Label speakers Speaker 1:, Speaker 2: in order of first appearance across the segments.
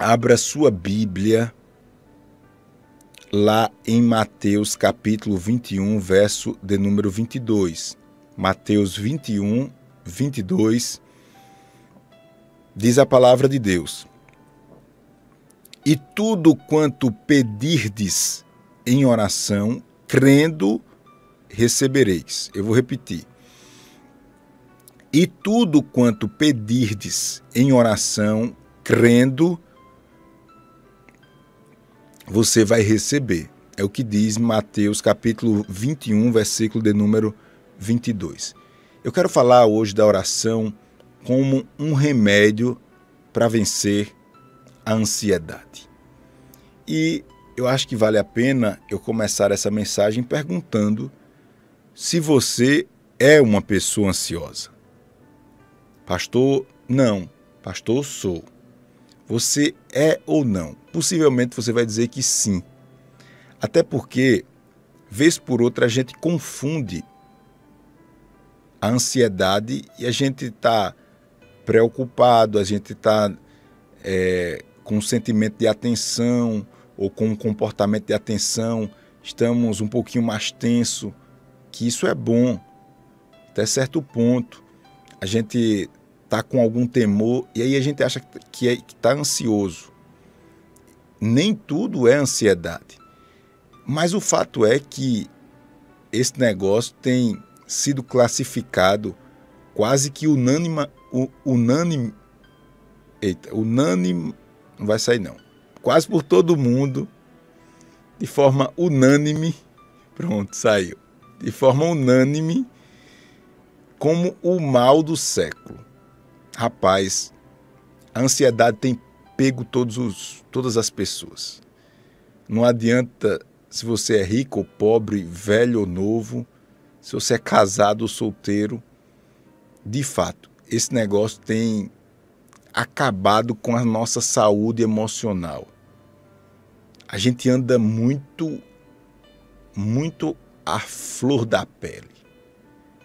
Speaker 1: abra sua Bíblia lá em Mateus capítulo 21, verso de número 22. Mateus 21, 22, diz a palavra de Deus: E tudo quanto pedirdes em oração, crendo, recebereis. Eu vou repetir. E tudo quanto pedirdes em oração, crendo, você vai receber. É o que diz Mateus capítulo 21, versículo de número 22. Eu quero falar hoje da oração como um remédio para vencer a ansiedade. E eu acho que vale a pena eu começar essa mensagem perguntando se você é uma pessoa ansiosa. Pastor, não. Pastor, sou. Você é ou não? Possivelmente você vai dizer que sim. Até porque, vez por outra, a gente confunde a ansiedade e a gente está preocupado, a gente está é, com um sentimento de atenção ou com um comportamento de atenção, estamos um pouquinho mais tenso, que isso é bom até certo ponto. A gente está com algum temor e aí a gente acha que é, está ansioso. Nem tudo é ansiedade. Mas o fato é que esse negócio tem sido classificado quase que unânime, unânime, eita, unânime, não vai sair não, quase por todo mundo, de forma unânime, pronto, saiu, de forma unânime, como o mal do século. Rapaz, a ansiedade tem pego todos os, todas as pessoas. Não adianta se você é rico ou pobre, velho ou novo, se você é casado ou solteiro. De fato, esse negócio tem acabado com a nossa saúde emocional. A gente anda muito, muito à flor da pele.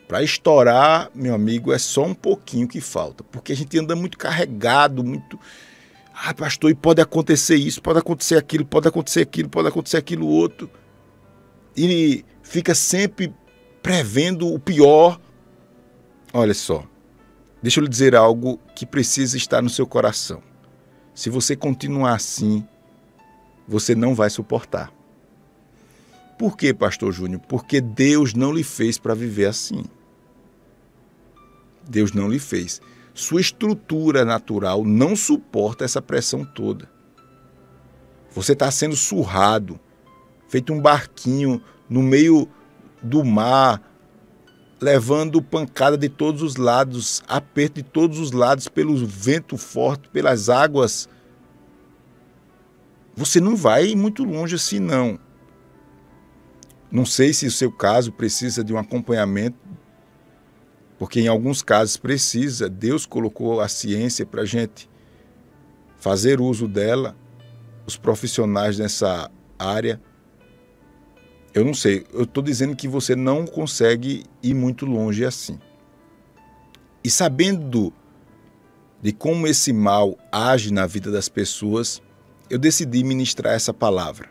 Speaker 1: Para estourar, meu amigo, é só um pouquinho que falta, porque a gente anda muito carregado, muito. Ah, pastor, e pode acontecer isso, pode acontecer aquilo, pode acontecer aquilo, pode acontecer aquilo outro. E fica sempre prevendo o pior. Olha só, deixa eu lhe dizer algo que precisa estar no seu coração. Se você continuar assim, você não vai suportar. Por quê, Pastor Júnior? Porque Deus não lhe fez para viver assim. Deus não lhe fez. Sua estrutura natural não suporta essa pressão toda. Você está sendo surrado, feito um barquinho no meio do mar, levando pancada de todos os lados, aperto de todos os lados, pelo vento forte, pelas águas. Você não vai muito longe assim, não. Não sei se o seu caso precisa de um acompanhamento porque em alguns casos precisa, Deus colocou a ciência para a gente fazer uso dela, os profissionais nessa área. Eu não sei, eu estou dizendo que você não consegue ir muito longe assim. E sabendo de como esse mal age na vida das pessoas, eu decidi ministrar essa palavra,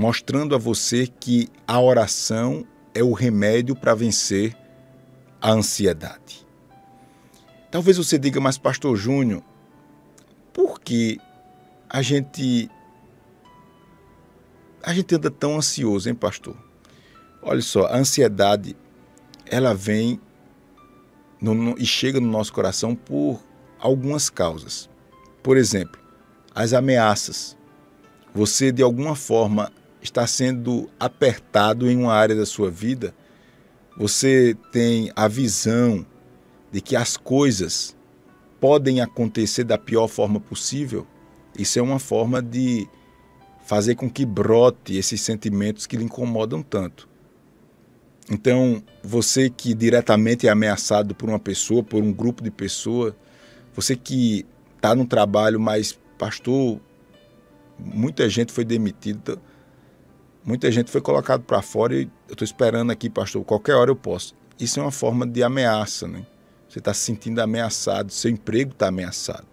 Speaker 1: mostrando a você que a oração é o remédio para vencer a ansiedade. Talvez você diga, mas Pastor Júnior, por que a gente a gente anda tão ansioso, hein, pastor? Olha só, a ansiedade ela vem no, no, e chega no nosso coração por algumas causas. Por exemplo, as ameaças. Você de alguma forma está sendo apertado em uma área da sua vida você tem a visão de que as coisas podem acontecer da pior forma possível, isso é uma forma de fazer com que brote esses sentimentos que lhe incomodam tanto. Então, você que diretamente é ameaçado por uma pessoa, por um grupo de pessoas, você que está no trabalho, mas, pastor, muita gente foi demitida, Muita gente foi colocado para fora e eu estou esperando aqui, pastor, qualquer hora eu posso. Isso é uma forma de ameaça, né? Você está se sentindo ameaçado, seu emprego está ameaçado.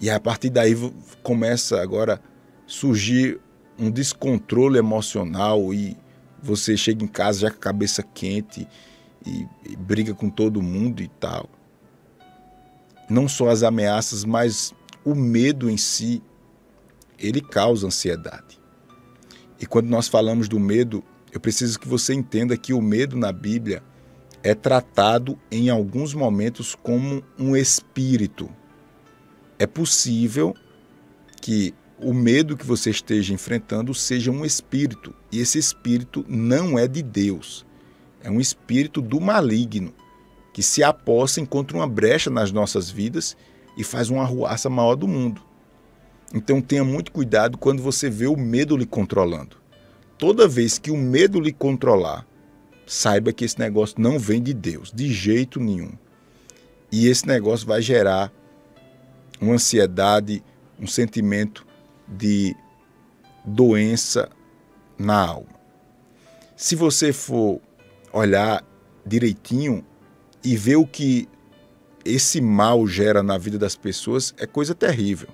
Speaker 1: E a partir daí começa agora surgir um descontrole emocional e você chega em casa já com a cabeça quente e, e briga com todo mundo e tal. Não só as ameaças, mas o medo em si, ele causa ansiedade. E quando nós falamos do medo, eu preciso que você entenda que o medo na Bíblia é tratado em alguns momentos como um espírito. É possível que o medo que você esteja enfrentando seja um espírito, e esse espírito não é de Deus. É um espírito do maligno que se aposta, encontra uma brecha nas nossas vidas e faz uma arruaça maior do mundo. Então tenha muito cuidado quando você vê o medo lhe controlando. Toda vez que o medo lhe controlar, saiba que esse negócio não vem de Deus, de jeito nenhum. E esse negócio vai gerar uma ansiedade, um sentimento de doença na alma. Se você for olhar direitinho e ver o que esse mal gera na vida das pessoas, é coisa terrível.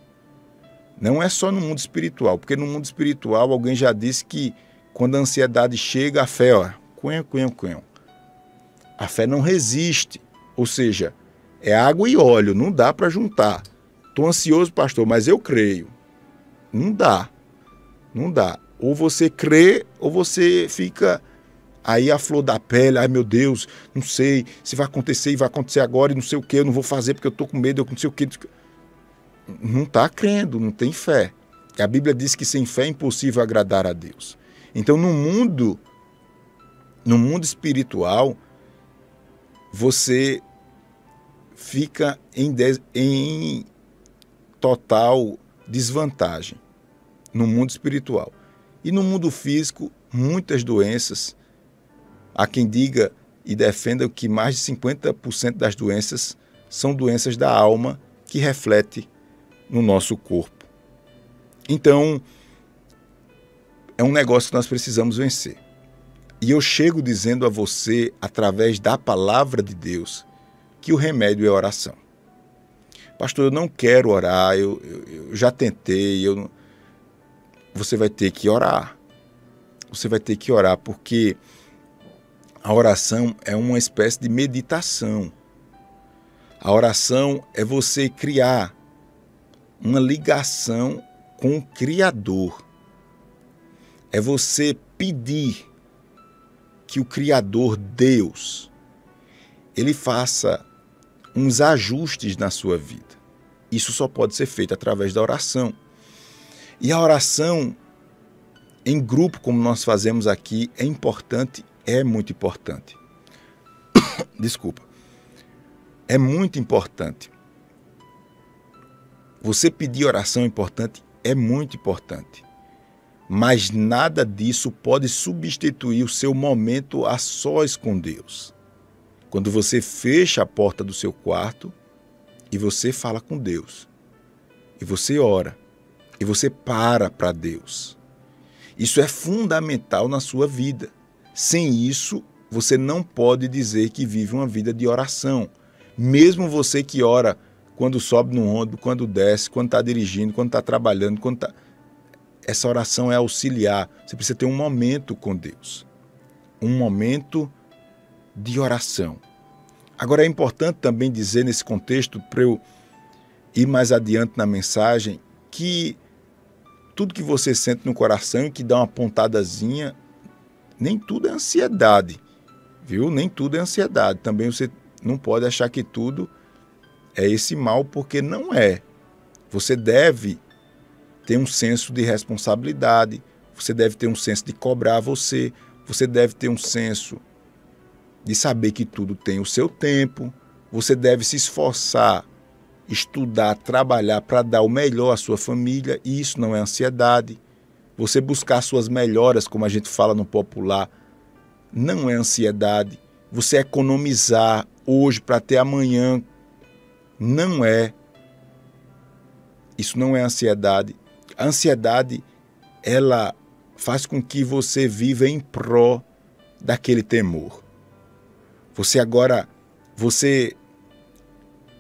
Speaker 1: Não é só no mundo espiritual, porque no mundo espiritual alguém já disse que quando a ansiedade chega, a fé, ó, cunha, cunha, cunha. A fé não resiste, ou seja, é água e óleo, não dá para juntar. Estou ansioso, pastor, mas eu creio. Não dá. Não dá. Ou você crê, ou você fica aí a flor da pele. Ai, meu Deus, não sei se vai acontecer e vai acontecer agora e não sei o que, eu não vou fazer porque eu estou com medo, eu não sei o que. Não está crendo, não tem fé. A Bíblia diz que sem fé é impossível agradar a Deus. Então, no mundo, no mundo espiritual, você fica em, em total desvantagem no mundo espiritual. E no mundo físico, muitas doenças. Há quem diga e defenda que mais de 50% das doenças são doenças da alma que reflete no nosso corpo. Então, é um negócio que nós precisamos vencer. E eu chego dizendo a você, através da palavra de Deus, que o remédio é oração. Pastor, eu não quero orar, eu, eu, eu já tentei, eu você vai ter que orar. Você vai ter que orar, porque a oração é uma espécie de meditação. A oração é você criar uma ligação com o Criador. É você pedir que o Criador Deus ele faça uns ajustes na sua vida. Isso só pode ser feito através da oração. E a oração em grupo, como nós fazemos aqui, é importante, é muito importante. Desculpa. É muito importante. Você pedir oração importante é muito importante. Mas nada disso pode substituir o seu momento a sós com Deus. Quando você fecha a porta do seu quarto e você fala com Deus, e você ora, e você para para Deus. Isso é fundamental na sua vida. Sem isso, você não pode dizer que vive uma vida de oração. Mesmo você que ora quando sobe no ônibus, quando desce, quando está dirigindo, quando está trabalhando, quando está. Essa oração é auxiliar. Você precisa ter um momento com Deus. Um momento de oração. Agora é importante também dizer nesse contexto, para eu ir mais adiante na mensagem, que tudo que você sente no coração e que dá uma pontadazinha, nem tudo é ansiedade, viu? Nem tudo é ansiedade. Também você não pode achar que tudo é esse mal, porque não é. Você deve ter um senso de responsabilidade, você deve ter um senso de cobrar você, você deve ter um senso de saber que tudo tem o seu tempo, você deve se esforçar, estudar, trabalhar para dar o melhor à sua família, e isso não é ansiedade. Você buscar suas melhoras, como a gente fala no popular, não é ansiedade. Você economizar hoje para ter amanhã, não é. Isso não é ansiedade. A ansiedade, ela faz com que você viva em pró daquele temor. Você agora, você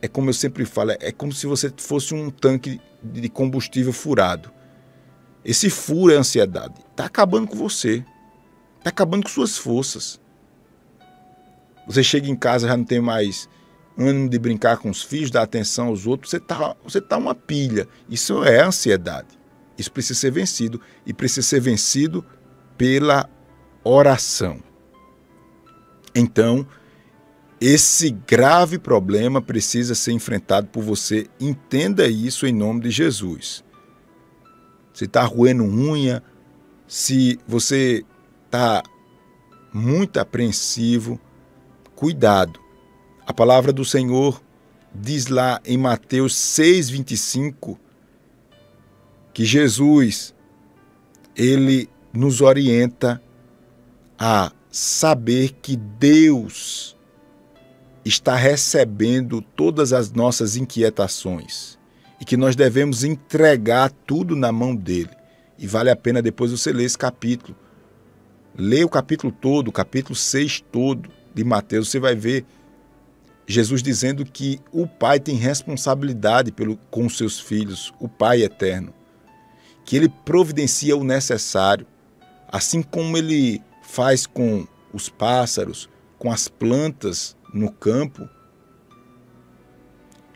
Speaker 1: é como eu sempre falo, é como se você fosse um tanque de combustível furado. Esse furo é ansiedade. Está acabando com você. Está acabando com suas forças. Você chega em casa já não tem mais ânimo de brincar com os filhos, dar atenção aos outros. Você está você tá uma pilha. Isso é ansiedade. Isso precisa ser vencido. E precisa ser vencido pela oração. Então, esse grave problema precisa ser enfrentado por você. Entenda isso em nome de Jesus. Se está roendo unha, se você está muito apreensivo, cuidado. A palavra do Senhor diz lá em Mateus 6:25 que Jesus ele nos orienta a saber que Deus está recebendo todas as nossas inquietações e que nós devemos entregar tudo na mão dele. E vale a pena depois você ler esse capítulo. Leia o capítulo todo, o capítulo 6 todo de Mateus, você vai ver Jesus dizendo que o Pai tem responsabilidade pelo, com seus filhos, o Pai eterno, que ele providencia o necessário, assim como ele faz com os pássaros, com as plantas no campo,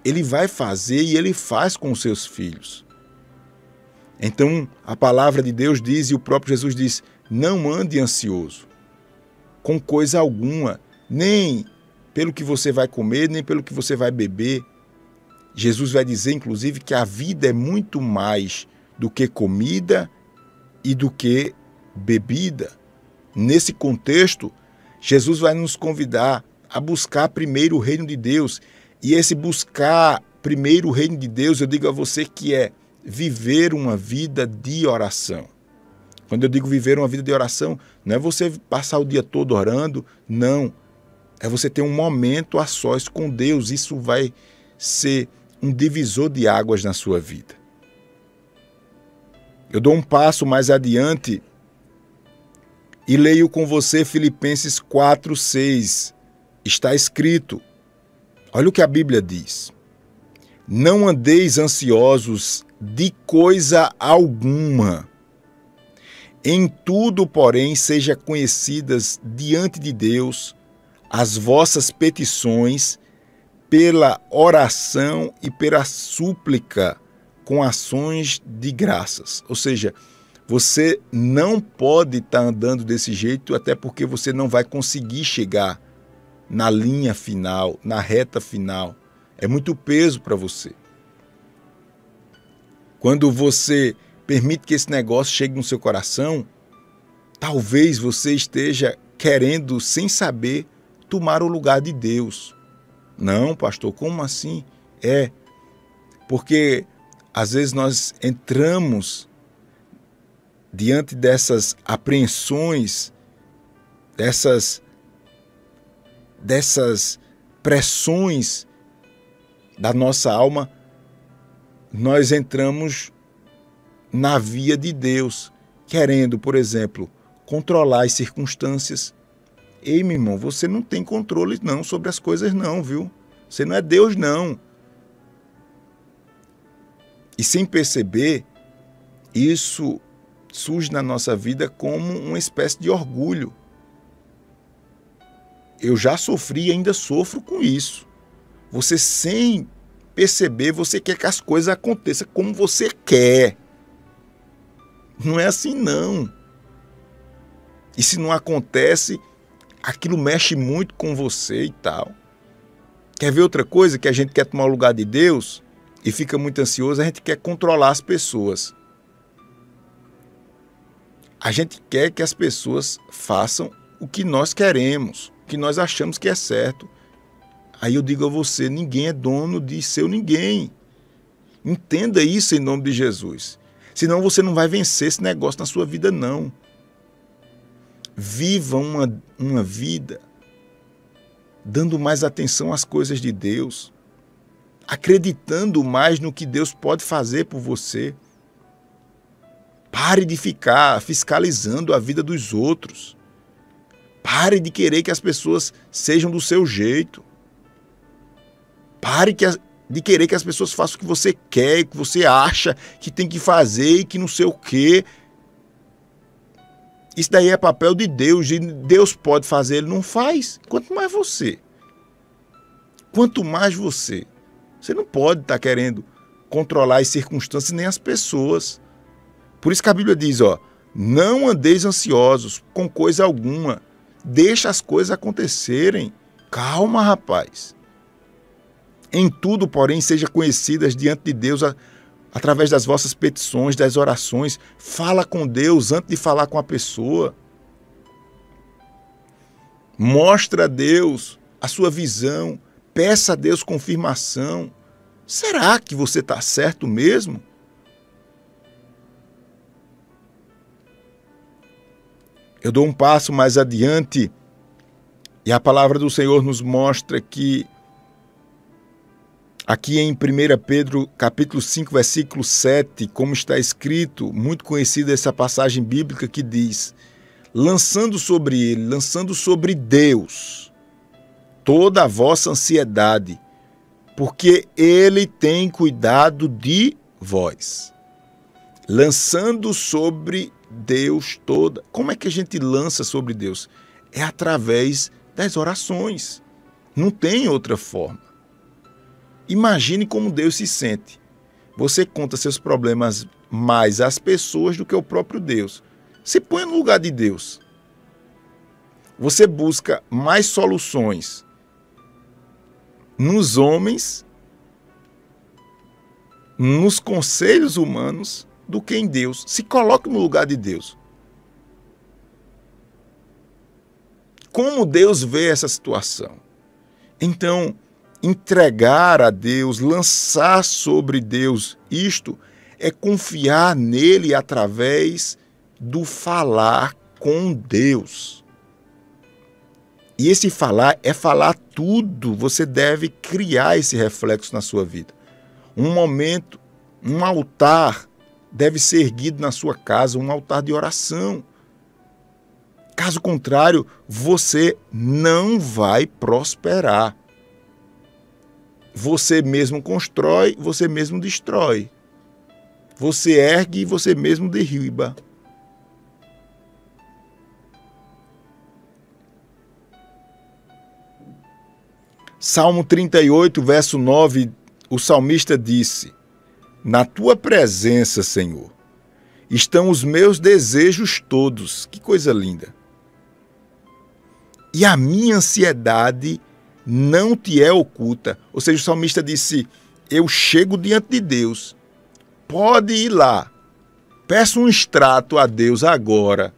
Speaker 1: ele vai fazer e ele faz com os seus filhos. Então, a palavra de Deus diz e o próprio Jesus diz: não ande ansioso com coisa alguma, nem pelo que você vai comer, nem pelo que você vai beber. Jesus vai dizer, inclusive, que a vida é muito mais do que comida e do que bebida. Nesse contexto, Jesus vai nos convidar a buscar primeiro o reino de Deus. E esse buscar primeiro o reino de Deus, eu digo a você que é viver uma vida de oração. Quando eu digo viver uma vida de oração, não é você passar o dia todo orando, não. É você ter um momento a sós com Deus. Isso vai ser um divisor de águas na sua vida. Eu dou um passo mais adiante e leio com você Filipenses 4, 6. Está escrito: olha o que a Bíblia diz. Não andeis ansiosos de coisa alguma. Em tudo, porém, seja conhecidas diante de Deus as vossas petições pela oração e pela súplica com ações de graças. Ou seja, você não pode estar tá andando desse jeito, até porque você não vai conseguir chegar na linha final, na reta final. É muito peso para você. Quando você permite que esse negócio chegue no seu coração, talvez você esteja querendo, sem saber, tomar o lugar de Deus. Não, pastor, como assim? É, porque às vezes nós entramos diante dessas apreensões, dessas, dessas pressões da nossa alma, nós entramos na via de Deus, querendo, por exemplo, controlar as circunstâncias. Ei, meu irmão, você não tem controle não sobre as coisas não, viu? Você não é Deus não. E sem perceber, isso surge na nossa vida como uma espécie de orgulho. Eu já sofri e ainda sofro com isso. Você, sem perceber, você quer que as coisas aconteçam como você quer. Não é assim, não. E se não acontece, aquilo mexe muito com você e tal. Quer ver outra coisa que a gente quer tomar o lugar de Deus e fica muito ansioso? A gente quer controlar as pessoas. A gente quer que as pessoas façam o que nós queremos, o que nós achamos que é certo. Aí eu digo a você: ninguém é dono de seu ninguém. Entenda isso em nome de Jesus. Senão você não vai vencer esse negócio na sua vida, não. Viva uma, uma vida dando mais atenção às coisas de Deus, acreditando mais no que Deus pode fazer por você. Pare de ficar fiscalizando a vida dos outros. Pare de querer que as pessoas sejam do seu jeito. Pare de querer que as pessoas façam o que você quer, o que você acha que tem que fazer e que não sei o quê. Isso daí é papel de Deus, e Deus pode fazer, ele não faz. Quanto mais você. Quanto mais você. Você não pode estar tá querendo controlar as circunstâncias nem as pessoas. Por isso que a Bíblia diz, ó, não andeis ansiosos com coisa alguma. Deixa as coisas acontecerem. Calma, rapaz. Em tudo, porém, seja conhecidas diante de Deus a, através das vossas petições, das orações. Fala com Deus antes de falar com a pessoa. Mostra a Deus a sua visão. Peça a Deus confirmação. Será que você está certo mesmo? Eu dou um passo mais adiante e a palavra do Senhor nos mostra que Aqui em 1 Pedro, capítulo 5, versículo 7, como está escrito, muito conhecida essa passagem bíblica que diz: lançando sobre ele, lançando sobre Deus toda a vossa ansiedade, porque ele tem cuidado de vós. Lançando sobre Deus toda. Como é que a gente lança sobre Deus? É através das orações. Não tem outra forma. Imagine como Deus se sente. Você conta seus problemas mais às pessoas do que ao próprio Deus. Se põe no lugar de Deus. Você busca mais soluções nos homens, nos conselhos humanos, do que em Deus. Se coloque no lugar de Deus. Como Deus vê essa situação? Então, entregar a Deus, lançar sobre Deus isto, é confiar nele através do falar com Deus. E esse falar é falar tudo. Você deve criar esse reflexo na sua vida. Um momento, um altar deve ser erguido na sua casa, um altar de oração. Caso contrário, você não vai prosperar. Você mesmo constrói, você mesmo destrói. Você ergue e você mesmo derriba. Salmo 38, verso 9, o salmista disse: Na tua presença, Senhor, estão os meus desejos todos. Que coisa linda. E a minha ansiedade não te é oculta. Ou seja, o salmista disse: Eu chego diante de Deus. Pode ir lá. Peço um extrato a Deus agora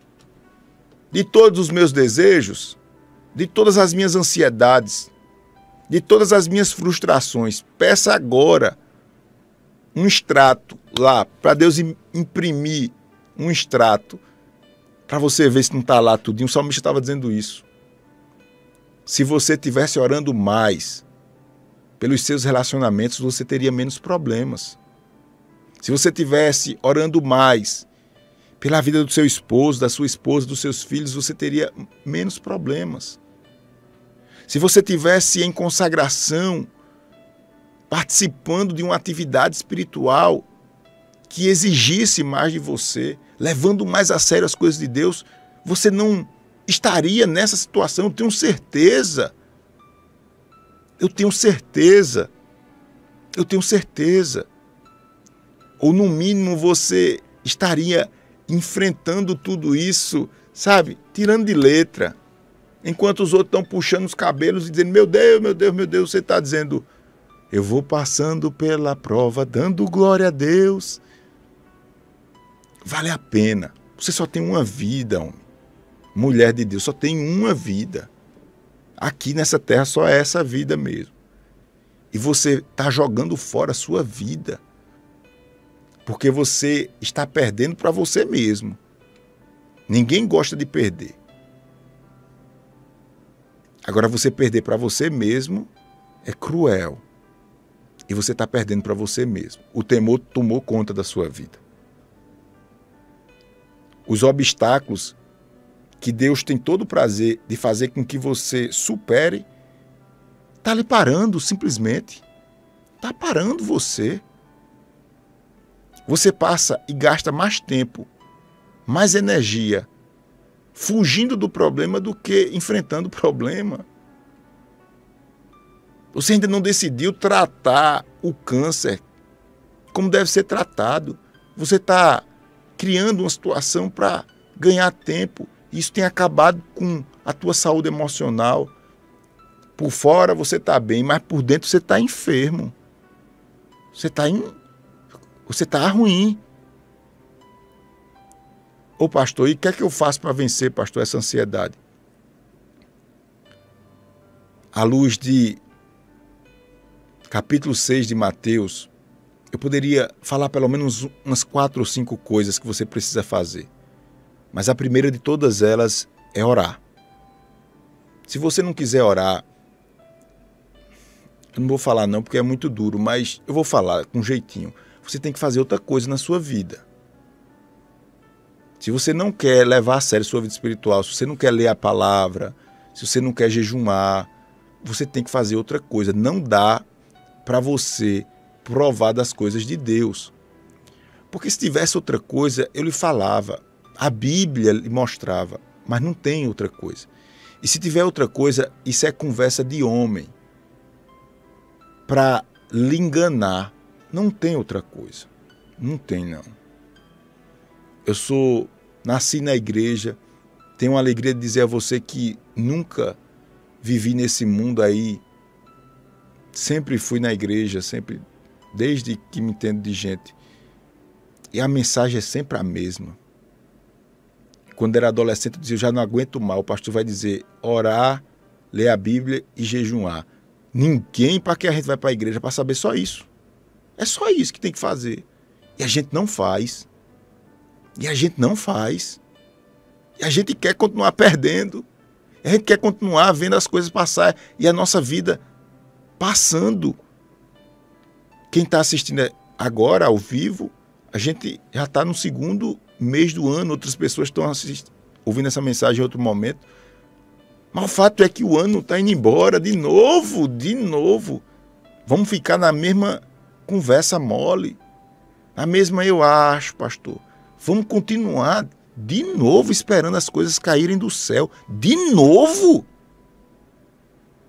Speaker 1: de todos os meus desejos, de todas as minhas ansiedades, de todas as minhas frustrações. Peça agora um extrato lá para Deus imprimir um extrato para você ver se não está lá tudinho. O salmista estava dizendo isso. Se você tivesse orando mais pelos seus relacionamentos, você teria menos problemas. Se você tivesse orando mais pela vida do seu esposo, da sua esposa, dos seus filhos, você teria menos problemas. Se você tivesse em consagração, participando de uma atividade espiritual que exigisse mais de você, levando mais a sério as coisas de Deus, você não estaria nessa situação, eu tenho certeza. Eu tenho certeza. Eu tenho certeza. Ou no mínimo você estaria enfrentando tudo isso, sabe, tirando de letra. Enquanto os outros estão puxando os cabelos e dizendo: Meu Deus, meu Deus, meu Deus, você está dizendo: Eu vou passando pela prova, dando glória a Deus. Vale a pena. Você só tem uma vida, homem mulher de Deus, só tem uma vida. Aqui nessa terra só é essa vida mesmo. E você está jogando fora a sua vida. Porque você está perdendo para você mesmo. Ninguém gosta de perder. Agora, você perder para você mesmo é cruel. E você está perdendo para você mesmo. O temor tomou conta da sua vida. Os obstáculos que Deus tem todo o prazer de fazer com que você supere, está lhe parando simplesmente. está parando você. Você passa e gasta mais tempo, mais energia fugindo do problema do que enfrentando o problema. Você ainda não decidiu tratar o câncer como deve ser tratado. Você está criando uma situação para ganhar tempo. Isso tem acabado com a tua saúde emocional. Por fora você está bem, mas por dentro você está enfermo. Você está in... você está ruim. Ô pastor, e o que é que eu faço para vencer, pastor, essa ansiedade? À luz de capítulo 6 de Mateus, eu poderia falar pelo menos umas quatro ou cinco coisas que você precisa fazer. Mas a primeira de todas elas é orar. Se você não quiser orar, eu não vou falar não porque é muito duro, mas eu vou falar com jeitinho. Você tem que fazer outra coisa na sua vida. Se você não quer levar a sério sua vida espiritual, se você não quer ler a palavra, se você não quer jejumar, você tem que fazer outra coisa. Não dá para você provar das coisas de Deus. Porque se tivesse outra coisa, eu lhe falava, a Bíblia lhe mostrava, mas não tem outra coisa. E se tiver outra coisa, isso é conversa de homem para lhe enganar. Não tem outra coisa. Não tem, não. Eu sou, nasci na igreja, tenho a alegria de dizer a você que nunca vivi nesse mundo aí. Sempre fui na igreja, sempre desde que me entendo de gente. E a mensagem é sempre a mesma. Quando era adolescente, eu dizia: Eu já não aguento mal. O pastor vai dizer: orar, ler a Bíblia e jejuar. Ninguém para que a gente vai para a igreja para saber só isso. É só isso que tem que fazer. E a gente não faz. E a gente não faz. E a gente quer continuar perdendo. E a gente quer continuar vendo as coisas passar e a nossa vida passando. Quem está assistindo agora, ao vivo, a gente já está no segundo mês do ano, outras pessoas estão ouvindo essa mensagem em outro momento. Mas o fato é que o ano está indo embora de novo, de novo. Vamos ficar na mesma conversa mole. Na mesma eu acho, pastor. Vamos continuar de novo esperando as coisas caírem do céu. De novo!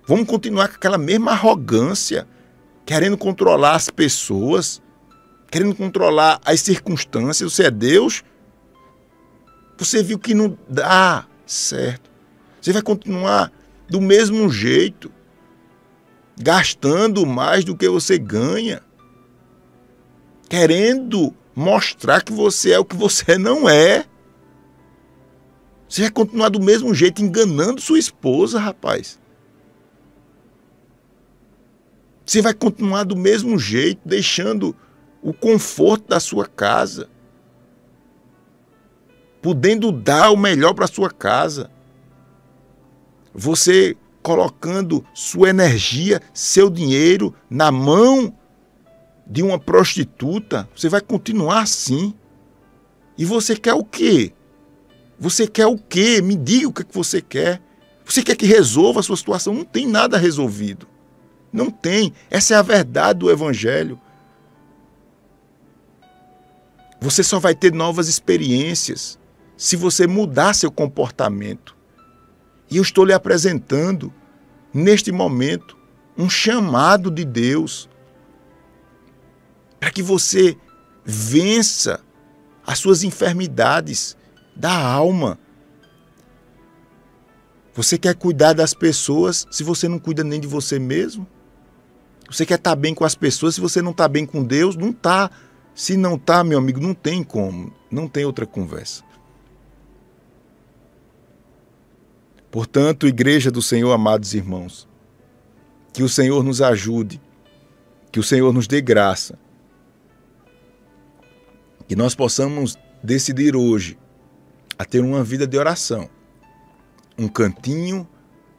Speaker 1: Vamos continuar com aquela mesma arrogância querendo controlar as pessoas, querendo controlar as circunstâncias. Você é Deus, você viu que não dá certo. Você vai continuar do mesmo jeito, gastando mais do que você ganha, querendo mostrar que você é o que você não é. Você vai continuar do mesmo jeito, enganando sua esposa, rapaz. Você vai continuar do mesmo jeito, deixando o conforto da sua casa, podendo dar o melhor para sua casa. Você colocando sua energia, seu dinheiro na mão de uma prostituta, você vai continuar assim. E você quer o quê? Você quer o quê? Me diga o que você quer. Você quer que resolva a sua situação? Não tem nada resolvido. Não tem. Essa é a verdade do Evangelho. Você só vai ter novas experiências se você mudar seu comportamento. E eu estou lhe apresentando, neste momento, um chamado de Deus para que você vença as suas enfermidades da alma. Você quer cuidar das pessoas se você não cuida nem de você mesmo? Você quer estar tá bem com as pessoas, se você não está bem com Deus, não está. Se não está, meu amigo, não tem como. Não tem outra conversa. Portanto, Igreja do Senhor, amados irmãos, que o Senhor nos ajude, que o Senhor nos dê graça, que nós possamos decidir hoje a ter uma vida de oração, um cantinho,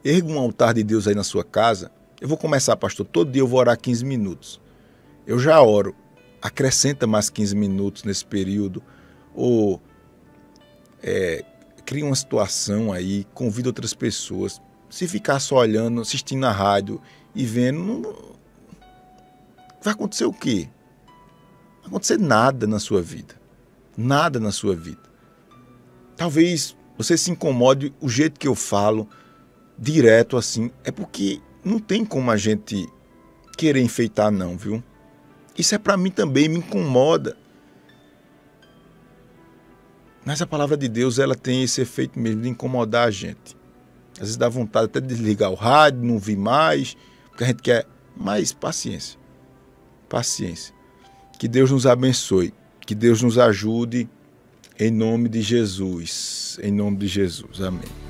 Speaker 1: erga um altar de Deus aí na sua casa eu vou começar, pastor, todo dia eu vou orar 15 minutos. Eu já oro. Acrescenta mais 15 minutos nesse período. Ou é, cria uma situação aí, convida outras pessoas. Se ficar só olhando, assistindo a rádio e vendo, não, vai acontecer o quê? Vai acontecer nada na sua vida. Nada na sua vida. Talvez você se incomode o jeito que eu falo, direto assim, é porque não tem como a gente querer enfeitar não, viu? Isso é para mim também, me incomoda. Mas a palavra de Deus, ela tem esse efeito mesmo de incomodar a gente. Às vezes dá vontade até de desligar o rádio, não ouvir mais, porque a gente quer mais paciência. Paciência. Que Deus nos abençoe, que Deus nos ajude em nome de Jesus. Em nome de Jesus. Amém.